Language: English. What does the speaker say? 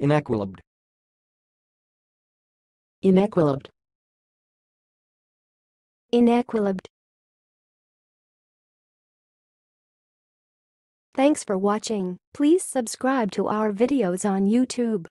Inequilibbed. Inequilibbed. Inequilibbed. Thanks for watching. Please subscribe to our videos on YouTube.